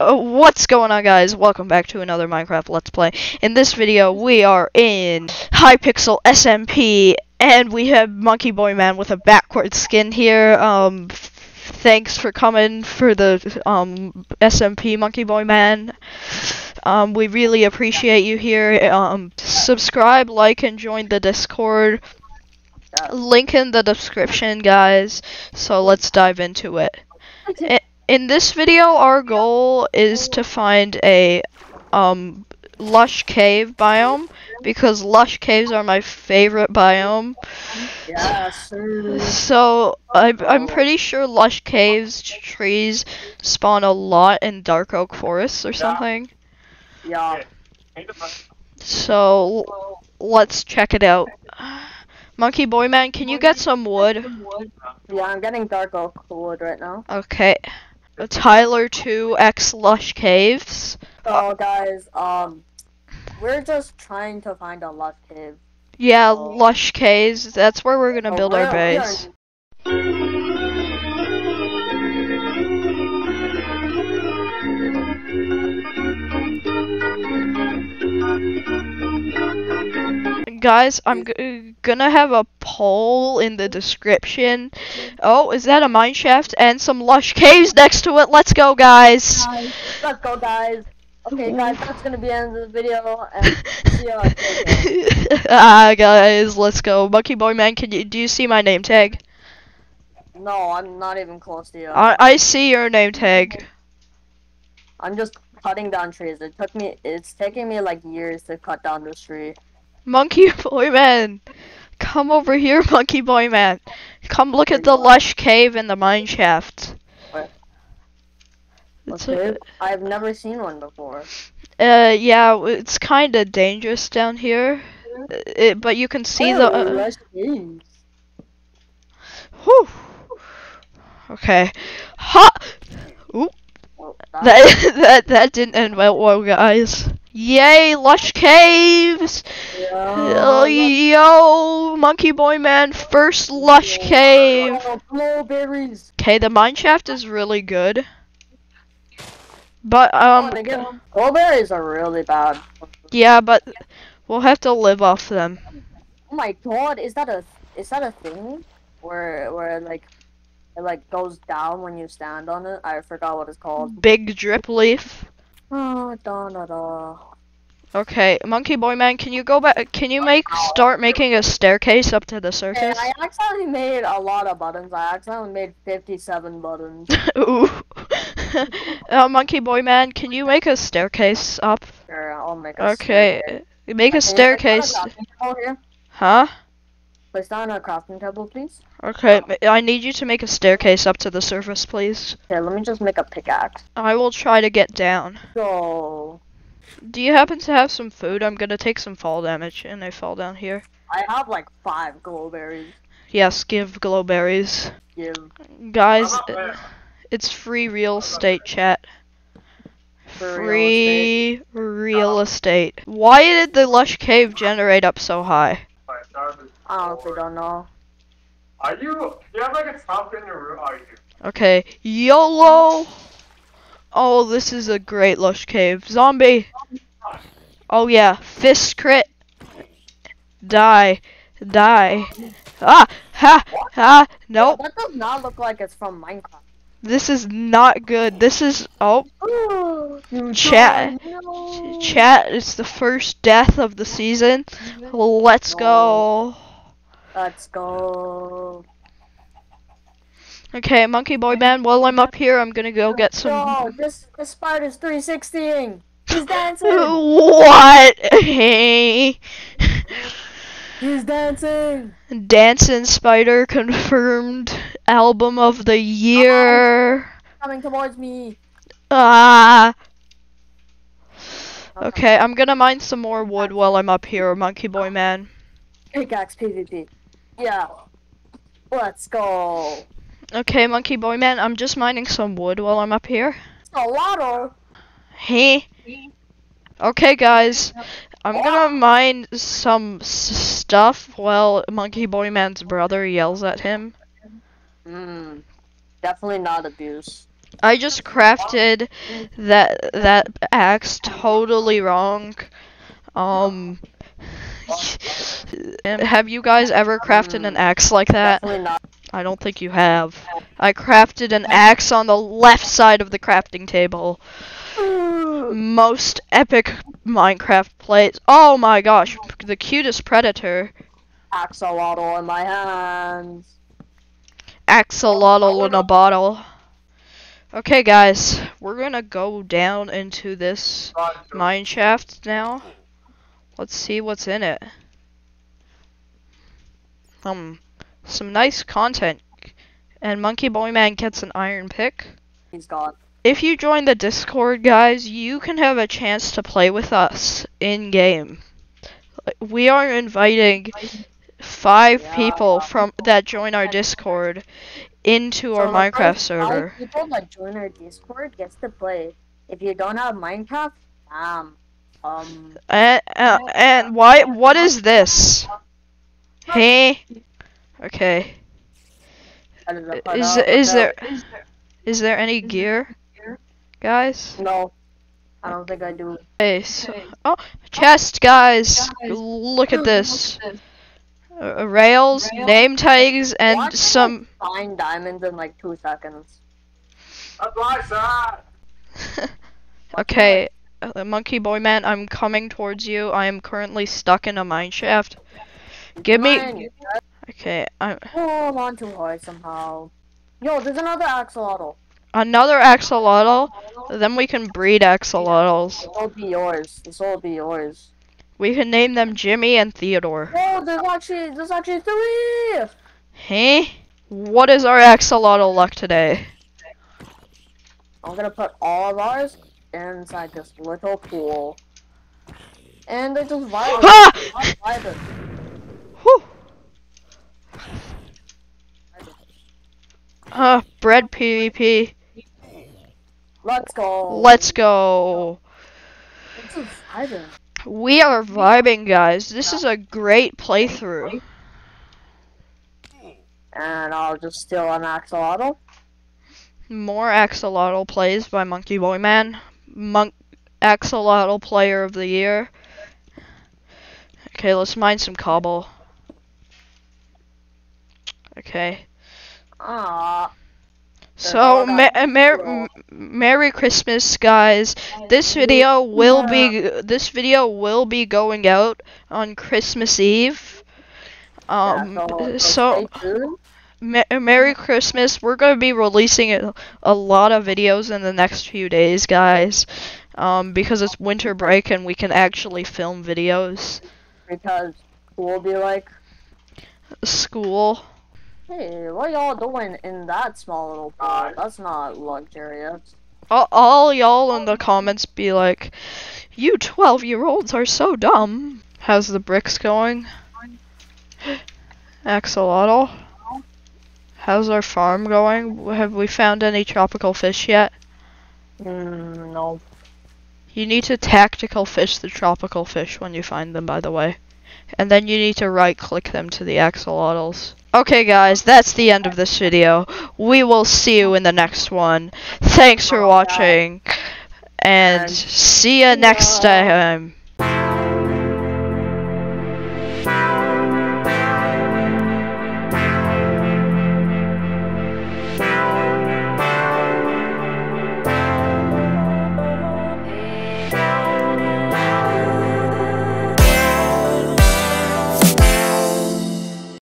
Uh, what's going on guys? Welcome back to another Minecraft Let's Play. In this video we are in Hypixel SMP and we have Monkey Boy Man with a backward skin here. Um thanks for coming for the um SMP Monkey Boy Man. Um we really appreciate you here. Um subscribe, like and join the Discord. Link in the description guys. So let's dive into it. In this video, our goal is to find a um, lush cave biome because lush caves are my favorite biome. Yeah, sir. So I, I'm pretty sure lush caves trees spawn a lot in dark oak forests or something. Yeah. So let's check it out. Monkey Boy Man, can you get some wood? Yeah, I'm getting dark oak wood right now. Okay. Tylor 2 X Lush Caves. So guys, um, we're just trying to find a lush cave. Yeah, Oh. Lush Caves. That's where we're gonna Oh, build our base. Guys, I'm gonna have a poll in the description. Oh, is that a mine shaft and some lush caves next to it? Let's go, guys. Guys, let's go, guys. Okay, guys, that's gonna be the end of the video, and see you ah, guys, let's go. Monkey Boy Man, can you do you see my name tag? No, I'm not even close to you. I I see your name tag. I'm just cutting down trees. It took me, it's taking me like years to cut down this tree. Monkey Boy Man, come over here, Monkey Boy Man. Come look at the lush cave in the mine shaft. It's a- I've never seen one before. uh, yeah, it's kind of dangerous down here. Uh, It, but you can see the. Oh, Uh, lush caves. whew. Okay. Ha! Oh, that- That that that didn't end well, well, guys. Yay, lush caves! Oh, Yeah. yo, Monkey Boy Man, first lush cave. Oh. Okay, the mine shaft is really good. But Um, get blueberries are really bad. yeah, but we'll have to live off them. Oh my god, is that a is that a thing? Where where like it like goes down when you stand on it? I forgot what it's called. Big dripleaf. Oh, da da da. Okay, Monkey Boy Man, can you go back? Can you make start making a staircase up to the surface? I accidentally made a lot of buttons. I accidentally made 57 buttons. Ooh. uh, Monkey Boy Man, can you make a staircase up? Sure, I'll make a Okay, staircase. make a staircase. down a crafting table here? Huh? Place down a crafting table, please. Okay, ma- I need you to make a staircase up to the surface, please. Okay, let me just make a pickaxe. I will try to get down. So Do you happen to have some food? I'm gonna take some fall damage and I fall down here. I have like five glowberries. Yes, give glowberries. Give. Guys, uh, it's free real estate chat. For real Free real estate. Why did the lush cave generate up so high? I honestly don't know. Are you? Do you have like a top in your room? Oh, you. Okay, YOLO! Oh, this is a great lush cave. Zombie! Oh yeah, fist crit. Die. Die. Ah! Ha! Ha! Nope. That does not look like it's from Minecraft. This is not good. This is oh You Chat. don't chat. It's the first death of the season. Let's go. Let's go. Okay, Monkey Boy Man. While I'm up here, I'm gonna go get some. Yo, this this spider's 360ing. He's dancing. What? Hey. He's dancing. Dancing Spider confirmed album of the year. Coming towards me. Ah. Okay, I'm gonna mine some more wood while I'm up here, Monkey Boy Man. Pickaxe PvP. Yeah. Let's go. Okay, Monkey Boy Man, I'm just mining some wood while I'm up here. Solado. Hey. Okay, guys. I'm gonna mine some s- stuff while Monkey Boy Man's brother yells at him. Hmm. Definitely not abuse. I just crafted that that axe totally wrong. Um, have you guys ever crafted an axe like that? Definitely not. I don't think you have. I crafted an axe on the left side of the crafting table. Most epic Minecraft plays. Oh my gosh, the cutest predator. Axolotl in my hands. Axolotl in a bottle. Okay, guys, we're gonna go down into this mine shaft now. Let's see what's in it. Um, some nice content. And Monkey Boy Man gets an iron pick. He's gone. If you join the Discord, guys, you can have a chance to play with us in game. We are inviting five Yeah. people from that join our Discord into our So the Minecraft first server. Five people that join our Discord gets to play. If you don't have Minecraft, um, um, And, uh, and why? What is this? Hey. Okay. how does it put Is is there without- is there any gear, guys? No, I don't think I do. Okay. So, oh, chest, guys. Look at this. Uh, rails, name tags, and Watch some. Find diamonds in like two seconds. That's my side. Okay, uh, Uh, monkey Boy Man, I'm coming towards you. I am currently stuck in a mine shaft. Give me. Okay, I'm Oh, I'm on too hard somehow. Yo, there's another axolotl. another axolotl. Then we can breed axolotls. This will be yours. This will be yours. We can name them Jimmy and Theodore. Oh, there's actually there's actually three. Hey, what is our axolotl luck today? I'm gonna put all of ours inside this little pool. And they're just vibing. Ah! vibing. Whew. Uh, bread PvP. Let's go. Let's go. It's just vibing. We are vibing, guys. This is a great playthrough. And I'll just steal an axolotl. More axolotl plays by Monkey Boy Man. Monk axolotl player of the year. Okay, let's mine some cobble. Okay. Ah, So, got mer- Merry Christmas, guys. This video will be this video will be going out on Christmas Eve. Um, so Merry Christmas. We're gonna be releasing a, lot of videos in the next few days, guys. Um, because it's winter break and we can actually film videos. because we'll be like, School. hey, what y'all doing in that small little pod? That's not luxurious. all, all y'all in the comments be like, "You twelve-year-olds are so dumb." How's the bricks going? Axolotl. How's our farm going? Have we found any tropical fish yet? Mm, no. You need to tactical fish the tropical fish when you find them, by the way. And then you need to right click them to the axolotls. Okay guys, that's the end of this video. We will see you in the next one. Thanks for watching. And And see ya next time.